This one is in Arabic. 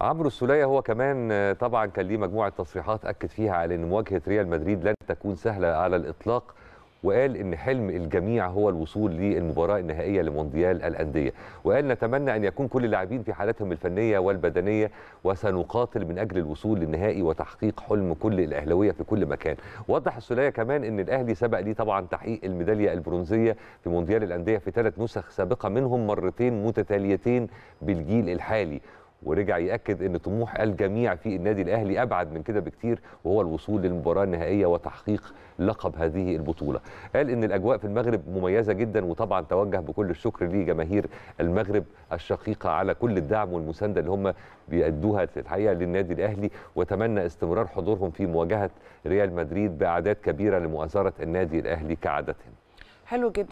عمرو السولية هو كمان طبعا كان ليه مجموعة تصريحات أكد فيها على أن مواجهة ريال مدريد لن تكون سهلة على الإطلاق وقال إن حلم الجميع هو الوصول للمباراة النهائية لمونديال الأندية. وقال نتمنى أن يكون كل اللاعبين في حالتهم الفنية والبدنية وسنقاتل من أجل الوصول للنهائي وتحقيق حلم كل الأهلاوية في كل مكان. وضح السولية كمان إن الأهلي سبق ليه طبعا تحقيق الميدالية البرونزية في مونديال الأندية في ثلاث نسخ سابقة منهم مرتين متتاليتين بالجيل الحالي. ورجع يأكد إن طموح الجميع في النادي الأهلي أبعد من كده بكتير وهو الوصول للمباراة النهائية وتحقيق لقب هذه البطولة. قال إن الأجواء في المغرب مميزة جدا وطبعا توجه بكل الشكر لجماهير المغرب الشقيقة على كل الدعم والمساندة اللي هم بيأدوها الحقيقة للنادي الأهلي وتمنى استمرار حضورهم في مواجهة ريال مدريد بأعداد كبيرة لمؤازرة النادي الأهلي كعادتهم. حلو جدا.